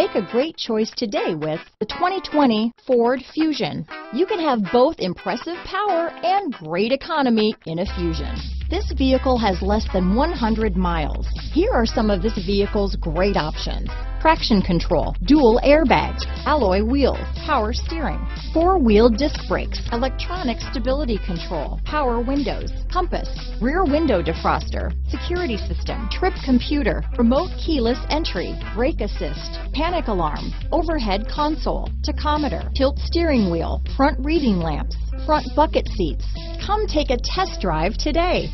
Make a great choice today with the 2020 Ford Fusion. You can have both impressive power and great economy in a Fusion. This vehicle has less than 100 miles. Here are some of this vehicle's great options. Traction control, dual airbags, alloy wheels, power steering, four-wheel disc brakes, electronic stability control, power windows, compass, rear window defroster, security system, trip computer, remote keyless entry, brake assist, panic alarm, overhead console, tachometer, tilt steering wheel, front reading lamps, front bucket seats. Come take a test drive today.